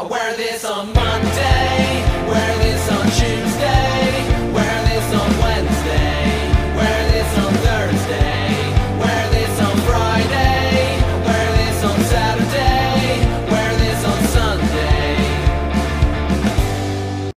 I wear this on Monday,